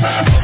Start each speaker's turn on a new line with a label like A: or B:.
A: Bye.